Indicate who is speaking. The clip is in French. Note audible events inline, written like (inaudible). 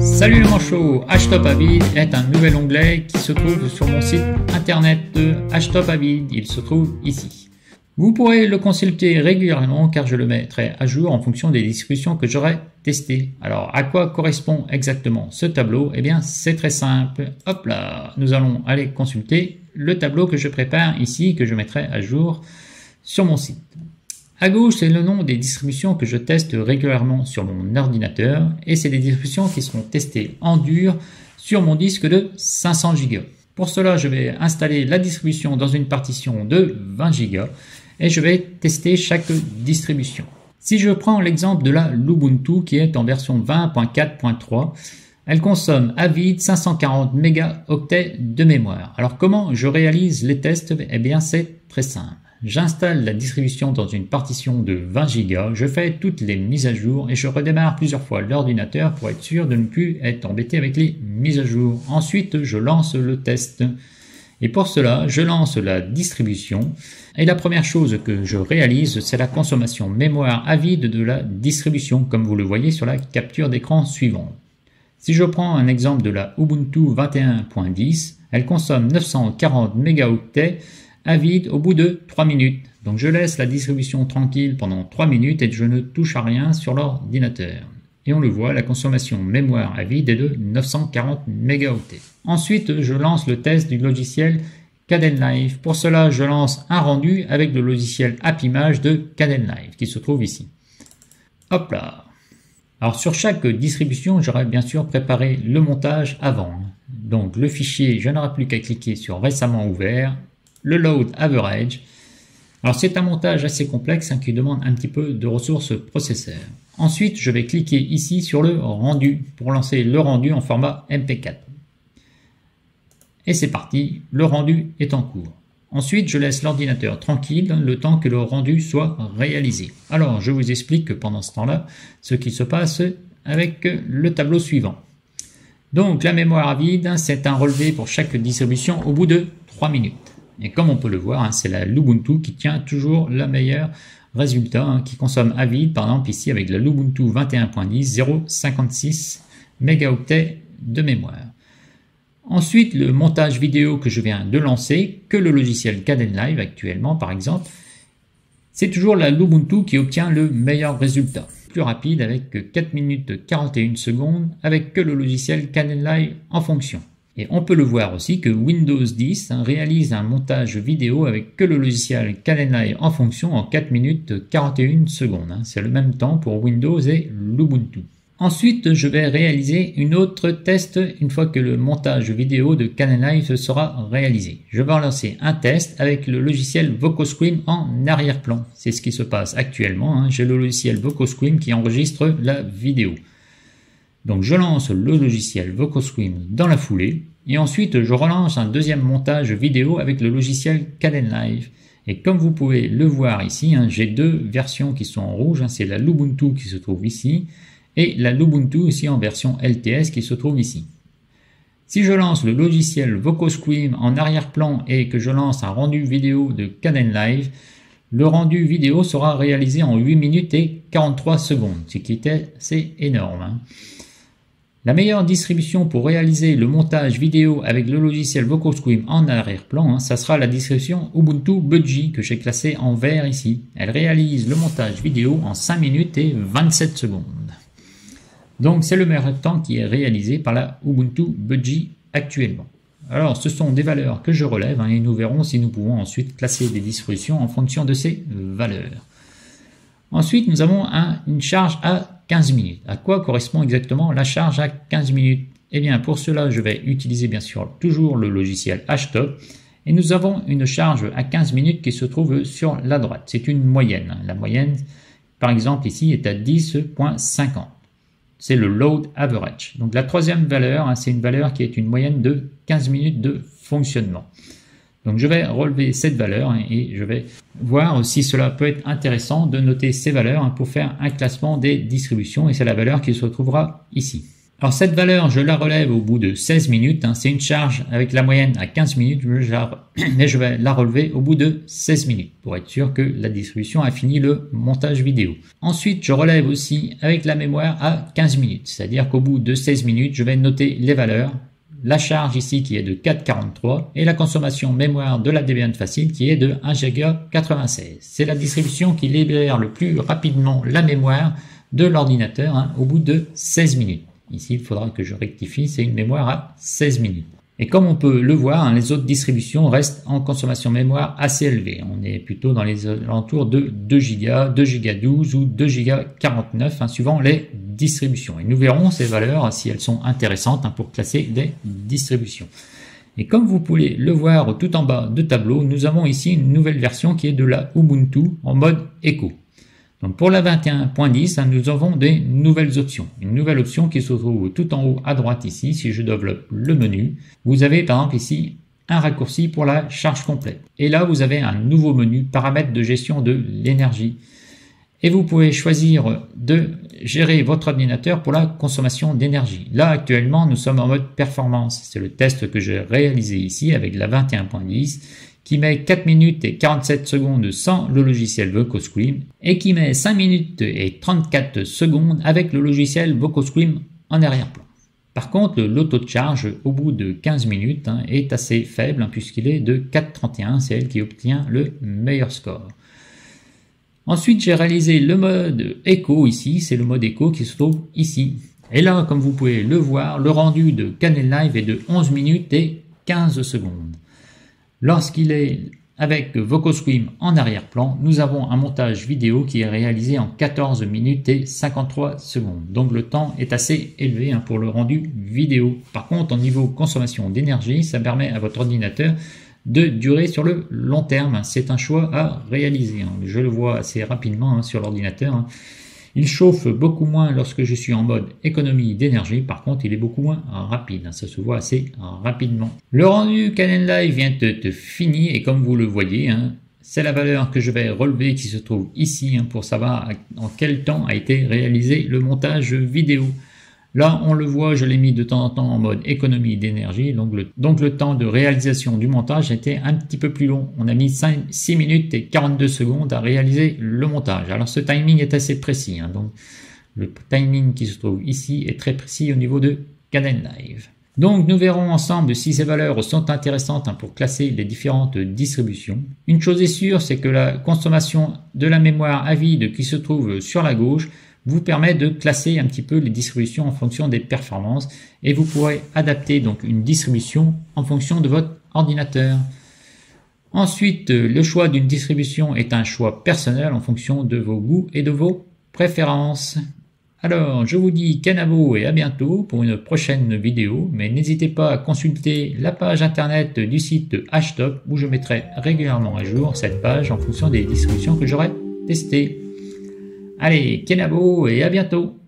Speaker 1: Salut le manchot, Avid est un nouvel onglet qui se trouve sur mon site internet de Avid. Il se trouve ici. Vous pourrez le consulter régulièrement car je le mettrai à jour en fonction des distributions que j'aurai testées. Alors à quoi correspond exactement ce tableau? Eh bien c'est très simple. Hop là, nous allons aller consulter le tableau que je prépare ici, que je mettrai à jour sur mon site. À gauche, c'est le nom des distributions que je teste régulièrement sur mon ordinateur et c'est des distributions qui seront testées en dur sur mon disque de 500 Go. Pour cela, je vais installer la distribution dans une partition de 20 Go et je vais tester chaque distribution. Si je prends l'exemple de la Lubuntu qui est en version 20.4.3, elle consomme à vide 540 mégaoctets de mémoire. Alors comment je réalise les tests? Eh bien c'est très simple. J'installe la distribution dans une partition de 20 Go, je fais toutes les mises à jour et je redémarre plusieurs fois l'ordinateur pour être sûr de ne plus être embêté avec les mises à jour. Ensuite, je lance le test. Et pour cela, je lance la distribution. Et la première chose que je réalise, c'est la consommation mémoire à vide de la distribution, comme vous le voyez sur la capture d'écran suivante. Si je prends un exemple de la Ubuntu 21.10, elle consomme 940 mégaoctets à vide au bout de 3 minutes. Donc je laisse la distribution tranquille pendant 3 minutes et je ne touche à rien sur l'ordinateur. Et on le voit, la consommation mémoire à vide est de 940 mégaoctets. Ensuite, je lance le test du logiciel Kdenlive. Pour cela, je lance un rendu avec le logiciel AppImage de Kdenlive qui se trouve ici. Hop là Alors sur chaque distribution, j'aurais bien sûr préparé le montage avant. Donc le fichier, je n'aurai plus qu'à cliquer sur récemment ouvert le load average. Alors c'est un montage assez complexe hein, qui demande un petit peu de ressources processeurs. Ensuite, je vais cliquer ici sur le rendu pour lancer le rendu en format MP4. Et c'est parti, le rendu est en cours. Ensuite, je laisse l'ordinateur tranquille le temps que le rendu soit réalisé. Alors, je vous explique pendant ce temps-là ce qui se passe avec le tableau suivant. Donc, la mémoire vide, c'est un relevé pour chaque distribution au bout de 3 minutes. Et comme on peut le voir, hein, c'est la Lubuntu qui tient toujours le meilleur résultat, hein, qui consomme à vide, par exemple ici avec la Lubuntu 21.10, 0,56 mégaoctets de mémoire. Ensuite, le montage vidéo que je viens de lancer, que le logiciel Kdenlive actuellement par exemple, c'est toujours la Lubuntu qui obtient le meilleur résultat. Plus rapide avec 4 minutes 41 secondes avec que le logiciel Kdenlive en fonction. Et on peut le voir aussi que Windows 10 hein, réalise un montage vidéo avec que le logiciel Kdenlive en fonction en 4 minutes 41 secondes. Hein. C'est le même temps pour Windows et l'Ubuntu. Ensuite, je vais réaliser une autre test une fois que le montage vidéo de Kdenlive sera réalisé. Je vais lancer un test avec le logiciel VocoScream en arrière-plan. C'est ce qui se passe actuellement. Hein. J'ai le logiciel VocoScream qui enregistre la vidéo. Donc je lance le logiciel VocoScream dans la foulée et ensuite je relance un deuxième montage vidéo avec le logiciel Kdenlive. Et comme vous pouvez le voir ici, hein, j'ai deux versions qui sont en rouge. Hein. c'est la Lubuntu qui se trouve ici et la Lubuntu aussi en version LTS qui se trouve ici. Si je lance le logiciel VocoScream en arrière-plan et que je lance un rendu vidéo de Kdenlive, le rendu vidéo sera réalisé en 8 minutes et 43 secondes, ce qui était énorme. Hein. La meilleure distribution pour réaliser le montage vidéo avec le logiciel VocoScream en arrière-plan, hein, ça sera la distribution Ubuntu Budgie que j'ai classée en vert ici. Elle réalise le montage vidéo en 5 minutes et 27 secondes. Donc c'est le meilleur temps qui est réalisé par la Ubuntu Budgie actuellement. Alors ce sont des valeurs que je relève hein, et nous verrons si nous pouvons ensuite classer des distributions en fonction de ces valeurs. Ensuite nous avons une charge à 15 minutes. À quoi correspond exactement la charge à 15 minutes? Eh bien, pour cela, je vais utiliser bien sûr toujours le logiciel HTOP. Et nous avons une charge à 15 minutes qui se trouve sur la droite. C'est une moyenne. La moyenne, par exemple, ici est à 10.50. C'est le load average. Donc la troisième valeur, hein, c'est une valeur qui est une moyenne de 15 minutes de fonctionnement. Donc je vais relever cette valeur hein, et je vais voir si cela peut être intéressant de noter ces valeurs hein, pour faire un classement des distributions et c'est la valeur qui se trouvera ici. Alors cette valeur, je la relève au bout de 16 minutes. Hein. C'est une charge avec la moyenne à 15 minutes, (coughs) mais je vais la relever au bout de 16 minutes pour être sûr que la distribution a fini le montage vidéo. Ensuite, je relève aussi avec la mémoire à 15 minutes, c'est-à-dire qu'au bout de 16 minutes, je vais noter les valeurs, la charge ici qui est de 4,43 et la consommation mémoire de la Debian Facile qui est de 1,96. C'est la distribution qui libère le plus rapidement la mémoire de l'ordinateur hein, au bout de 16 minutes. Ici, il faudra que je rectifie, c'est une mémoire à 16 minutes. Et comme on peut le voir, hein, les autres distributions restent en consommation mémoire assez élevée. On est plutôt dans les alentours de 2 Go, 2 Go 12 ou 2 Go 49, hein, suivant les distributions. Et nous verrons ces valeurs si elles sont intéressantes hein, pour classer des distributions. Et comme vous pouvez le voir tout en bas de tableau, nous avons ici une nouvelle version qui est de la Ubuntu en mode Echo. Donc pour la 21.10, hein, nous avons des nouvelles options. Une nouvelle option qui se trouve tout en haut à droite ici, si je développe le menu. Vous avez par exemple ici un raccourci pour la charge complète. Et là, vous avez un nouveau menu, paramètres de gestion de l'énergie. Et vous pouvez choisir de gérer votre ordinateur pour la consommation d'énergie. Là, actuellement, nous sommes en mode performance. C'est le test que j'ai réalisé ici avec la 21.10 qui met 4 minutes et 47 secondes sans le logiciel VocoScream et qui met 5 minutes et 34 secondes avec le logiciel VocoScream en arrière-plan. Par contre, l'auto-charge au bout de 15 minutes hein, est assez faible hein, puisqu'il est de 4,31, c'est elle qui obtient le meilleur score. Ensuite, j'ai réalisé le mode Echo ici, c'est le mode Echo qui se trouve ici. Et là, comme vous pouvez le voir, le rendu de Canel Live est de 11 minutes et 15 secondes. Lorsqu'il est avec VocoScream en arrière-plan, nous avons un montage vidéo qui est réalisé en 14 minutes et 53 secondes. Donc le temps est assez élevé hein, pour le rendu vidéo. Par contre, au niveau consommation d'énergie, ça permet à votre ordinateur de durer sur le long terme. C'est un choix à réaliser. Hein. Je le vois assez rapidement hein, sur l'ordinateur. Il chauffe beaucoup moins lorsque je suis en mode économie d'énergie, par contre il est beaucoup moins rapide, ça se voit assez rapidement. Le rendu Canon Live vient de, finir et comme vous le voyez, hein, c'est la valeur que je vais relever qui se trouve ici hein, pour savoir en quel temps a été réalisé le montage vidéo. Là, on le voit, je l'ai mis de temps en temps en mode économie d'énergie, donc le, temps de réalisation du montage était un petit peu plus long. On a mis 6 minutes et 42 secondes à réaliser le montage. Alors ce timing est assez précis, hein. donc le timing qui se trouve ici est très précis au niveau de Caden Live. Donc nous verrons ensemble si ces valeurs sont intéressantes hein, pour classer les différentes distributions. Une chose est sûre, c'est que la consommation de la mémoire à vide qui se trouve sur la gauche vous permet de classer un petit peu les distributions en fonction des performances et vous pourrez adapter donc une distribution en fonction de votre ordinateur. Ensuite, le choix d'une distribution est un choix personnel en fonction de vos goûts et de vos préférences. Alors, je vous dis canabo et à bientôt pour une prochaine vidéo, mais n'hésitez pas à consulter la page internet du site Hashtop où je mettrai régulièrement à jour cette page en fonction des distributions que j'aurai testées. Allez, Kenabo et à bientôt